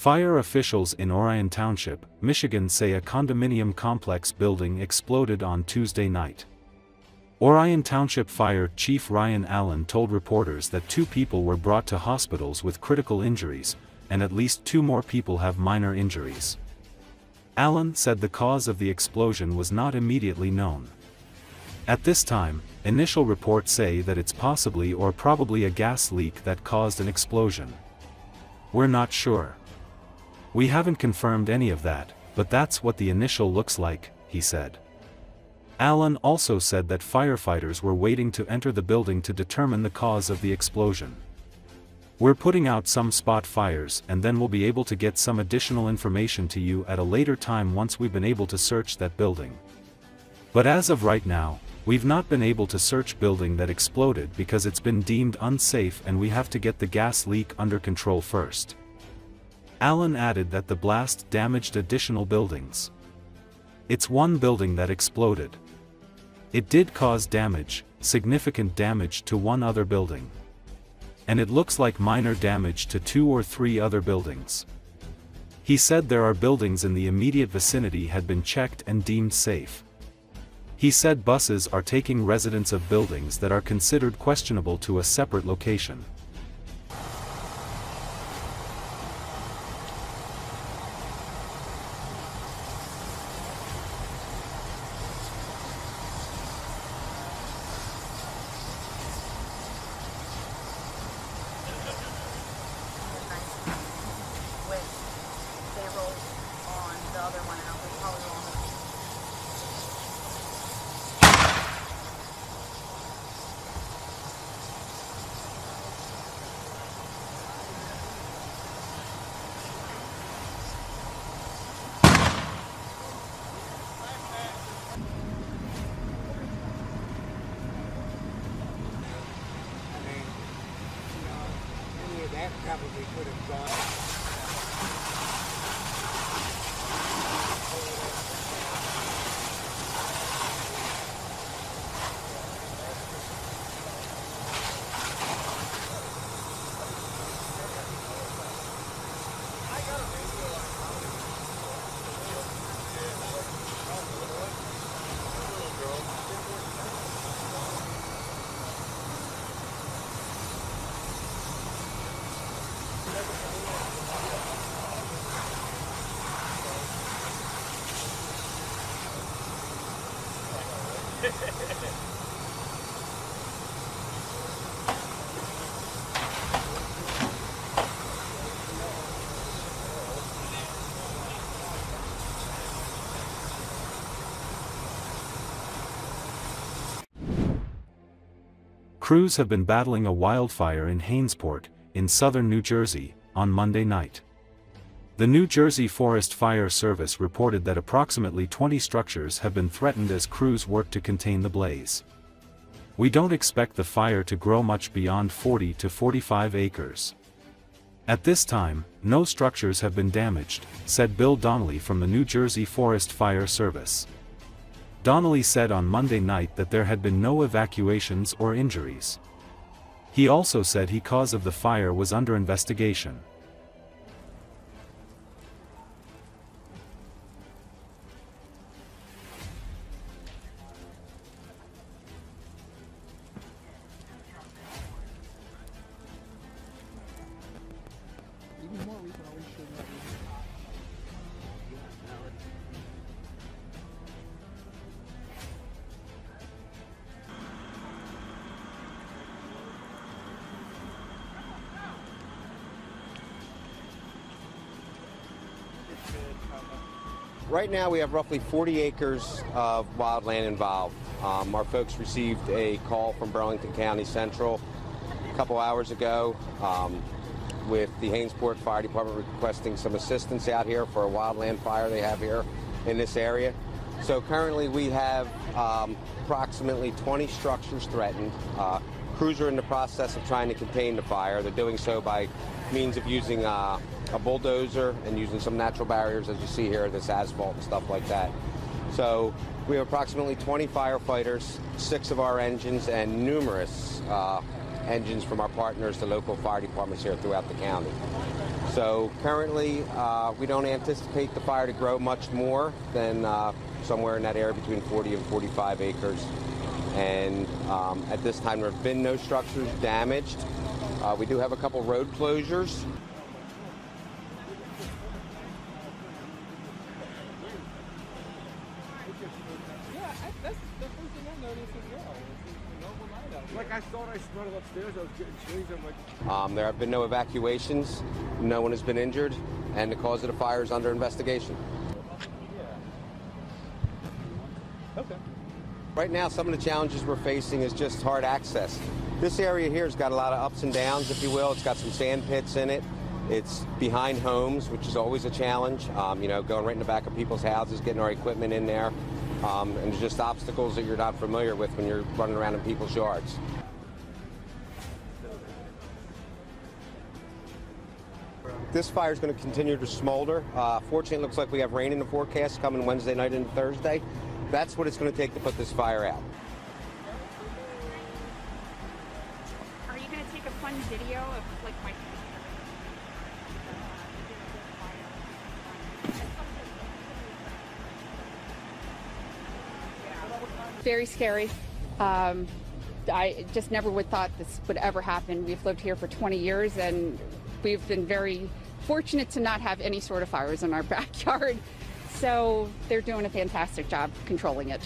Fire officials in Orion Township, Michigan say a condominium complex building exploded on Tuesday night. Orion Township Fire Chief Ryan Allen told reporters that two people were brought to hospitals with critical injuries, and at least two more people have minor injuries. Allen said the cause of the explosion was not immediately known. At this time, initial reports say that it's possibly or probably a gas leak that caused an explosion. We're not sure. We haven't confirmed any of that, but that's what the initial looks like, he said. Allen also said that firefighters were waiting to enter the building to determine the cause of the explosion. We're putting out some spot fires and then we'll be able to get some additional information to you at a later time once we've been able to search that building. But as of right now, we've not been able to search building that exploded because it's been deemed unsafe and we have to get the gas leak under control first. Allen added that the blast damaged additional buildings. It's one building that exploded. It did cause damage, significant damage to one other building. And it looks like minor damage to two or three other buildings. He said there are buildings in the immediate vicinity had been checked and deemed safe. He said buses are taking residents of buildings that are considered questionable to a separate location. with payroll on the other one, and I'll be probably on. And, you know, any of that probably could have gone. Crews have been battling a wildfire in Hainesport, in southern New Jersey, on Monday night. The New Jersey Forest Fire Service reported that approximately 20 structures have been threatened as crews work to contain the blaze. We don't expect the fire to grow much beyond 40 to 45 acres. At this time, no structures have been damaged, said Bill Donnelly from the New Jersey Forest Fire Service. Donnelly said on Monday night that there had been no evacuations or injuries. He also said he cause of the fire was under investigation. Right now, we have roughly 40 acres of wildland involved. Um, our folks received a call from Burlington County Central a couple hours ago um, with the Hainesport Fire Department requesting some assistance out here for a wildland fire they have here in this area. So currently, we have um, approximately 20 structures threatened. Uh, crews are in the process of trying to contain the fire. They're doing so by means of using uh, a bulldozer and using some natural barriers, as you see here, this asphalt and stuff like that. So we have approximately 20 firefighters, six of our engines, and numerous uh, engines from our partners, the local fire departments here throughout the county. So currently, uh, we don't anticipate the fire to grow much more than uh, somewhere in that area between 40 and 45 acres. And um, at this time, there have been no structures damaged. Uh, we do have a couple road closures. Yeah, I, that's the first thing I noticed as well. It's a normal night out. Like I thought I smelled it upstairs. I was getting chills. I'm like, Um, there have been no evacuations. No one has been injured. And the cause of the fire is under investigation. yeah. Okay. Right now, some of the challenges we're facing is just hard access. This area here has got a lot of ups and downs, if you will. It's got some sand pits in it. It's behind homes, which is always a challenge. Um, you know, going right in the back of people's houses, getting our equipment in there. Um, and just obstacles that you're not familiar with when you're running around in people's yards. This fire is going to continue to smolder. Uh, fortunately, it looks like we have rain in the forecast coming Wednesday night and Thursday. That's what it's going to take to put this fire out. Are you fun video of like my? very scary. Um, I just never would thought this would ever happen. We've lived here for 20 years and we've been very fortunate to not have any sort of fires in our backyard. So they're doing a fantastic job controlling it.